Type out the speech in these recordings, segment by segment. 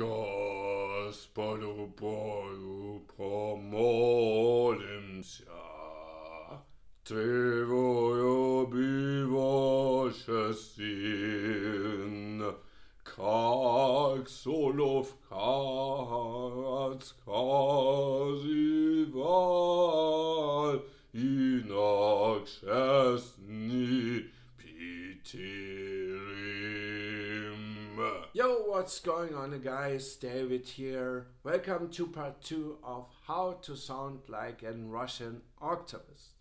Господу Богу помолимся. Твою биваше сын, как соловка сказывал, What's going on, guys? David here. Welcome to part 2 of how to sound like a Russian octavist.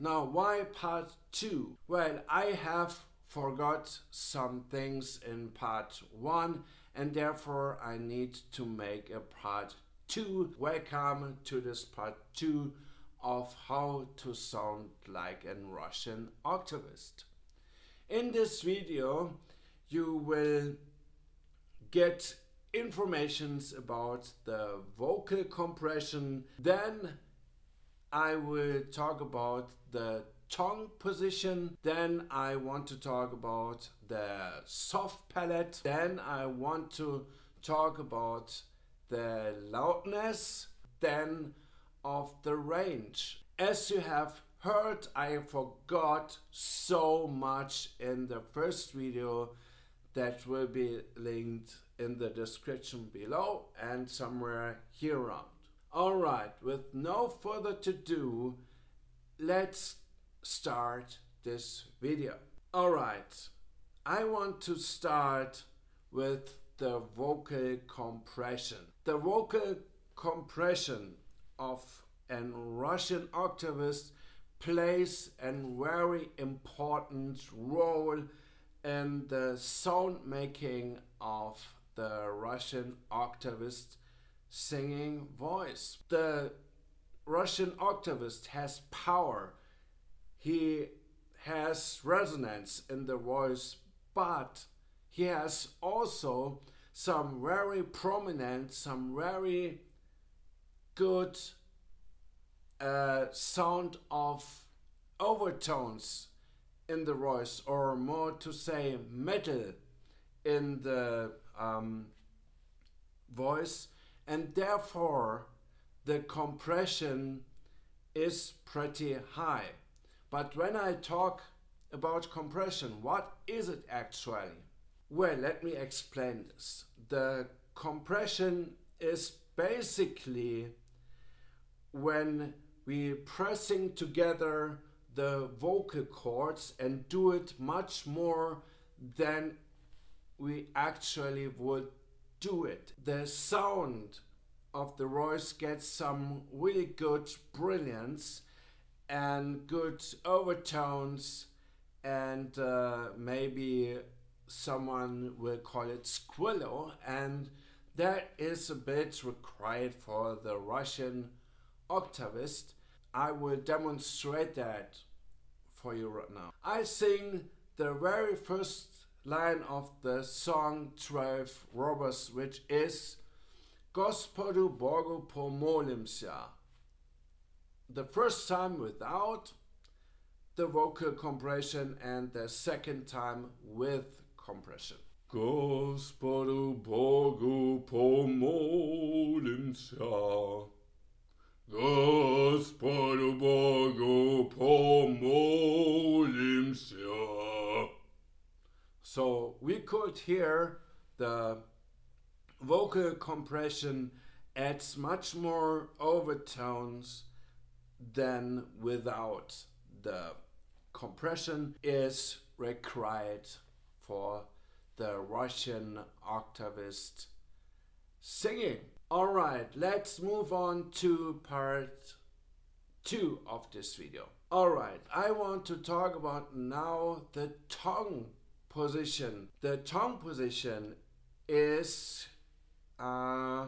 Now, why part 2? Well, I have forgot some things in part 1 and therefore I need to make a part 2. Welcome to this part 2 of how to sound like a Russian octavist. In this video, you will get informations about the vocal compression. Then I will talk about the tongue position. Then I want to talk about the soft palate. Then I want to talk about the loudness. Then of the range. As you have heard, I forgot so much in the first video that will be linked in the description below and somewhere here around. Alright, with no further to do, let's start this video. Alright, I want to start with the vocal compression. The vocal compression of an Russian octavist plays a very important role in the sound making of the Russian octavist singing voice. The Russian octavist has power, he has resonance in the voice, but he has also some very prominent, some very good uh, sound of overtones in the voice, or more to say, metal in the um, voice, and therefore the compression is pretty high. But when I talk about compression, what is it actually? Well, let me explain this. The compression is basically when we pressing together the vocal cords and do it much more than we actually would do it. The sound of the voice gets some really good brilliance and good overtones and uh, maybe someone will call it squillo and that is a bit required for the Russian octavist. I will demonstrate that for you right now. I sing the very first line of the song 12 Robbers, which is Gospodu Bogu pomolim. The first time without the vocal compression and the second time with compression. Gospodu Bogu pomolim. Господу Богу помолимся. So we could hear the vocal compression adds much more overtones than without. The compression is required for the Russian octavist singing. Alright, let's move on to part 2 of this video. Alright, I want to talk about now the tongue position. The tongue position is uh,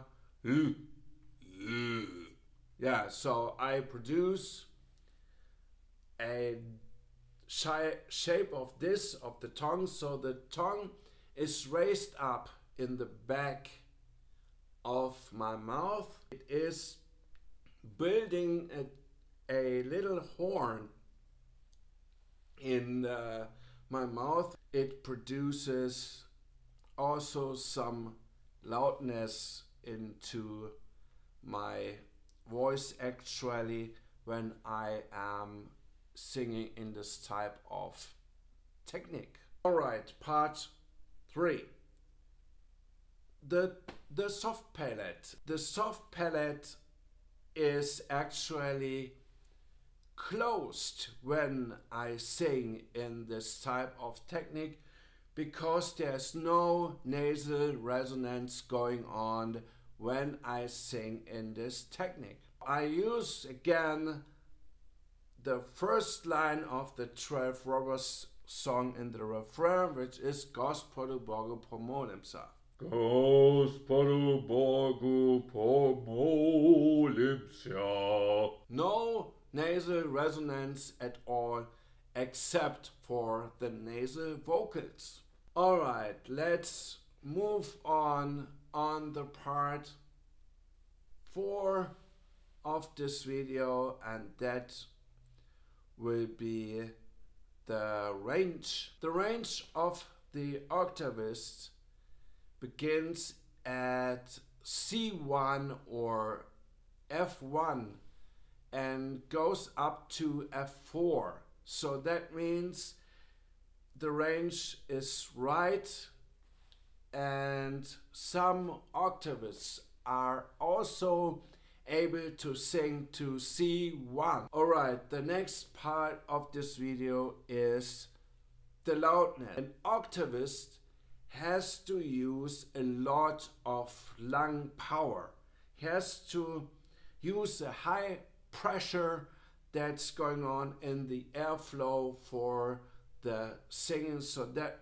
yeah, so I produce a shape of this of the tongue so the tongue is raised up in the back of my mouth. It is building a, a little horn in uh, my mouth. It produces also some loudness into my voice actually when I am singing in this type of technique. Alright, part 3. The, the soft palate. The soft palate is actually closed when I sing in this type of technique because there's no nasal resonance going on when I sing in this technique. I use again the first line of the 12 Robbers song in the refrain, which is Gospodu Bogu pomolim se. No nasal resonance at all except for the nasal vocals. Alright, let's move on on the part 4 of this video and that will be the range. The range of the octavist begins at C1 or F1 and goes up to F4. So that means the range is right and some octavists are also able to sing to C1. Alright, the next part of this video is the loudness. An octavist has to use a lot of lung power. Has to use a high pressure that's going on in the airflow for the singing so that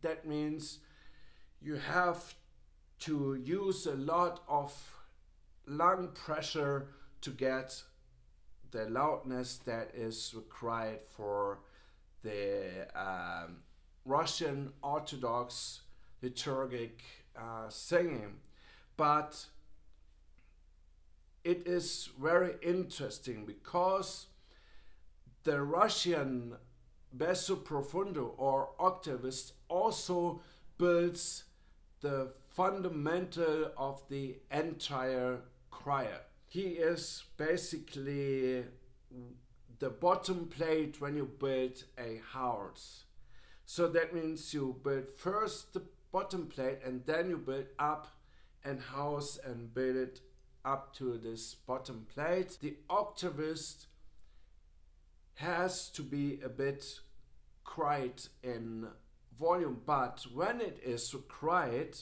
that means you have to use a lot of lung pressure to get the loudness that is required for the um, Russian Orthodox liturgic uh, singing. But it is very interesting because the Russian basso profundo or octavist also builds the fundamental of the entire choir. He is basically the bottom plate when you build a house. So that means you build first the bottom plate and then you build up and house and build it up to this bottom plate. The octavist has to be a bit quiet in volume, but when it is required,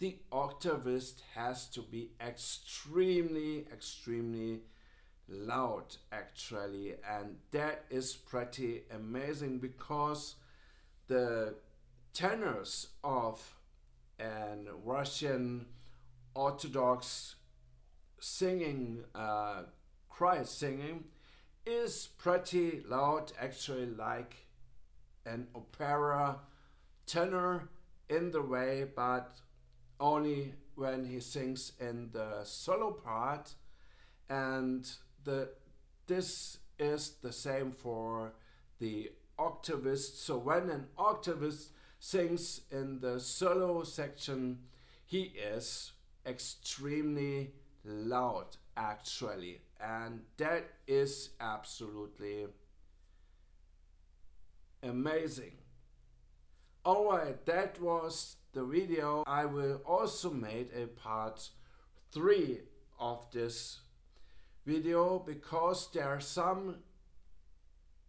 the octavist has to be extremely, extremely loud actually, and that is pretty amazing because the tenors of an Russian Orthodox singing, uh, choir singing, is pretty loud, actually, like an opera tenor in the way, but only when he sings in the solo part. And the this is the same for the octavist. So when an octavist sings in the solo section, he is extremely loud actually. And that is absolutely amazing. Alright that was the video. I will also make a part 3 of this video because there are some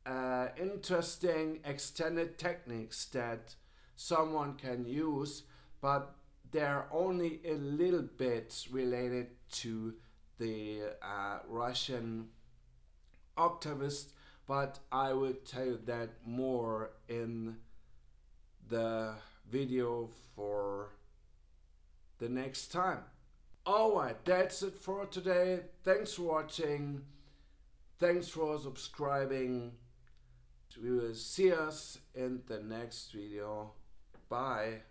uh, interesting extended techniques that someone can use but they're only a little bit related to the uh, Russian octavist, but I will tell you that more in the video for the next time. Alright, that's it for today. Thanks for watching. Thanks for subscribing. We will see us in the next video. Bye.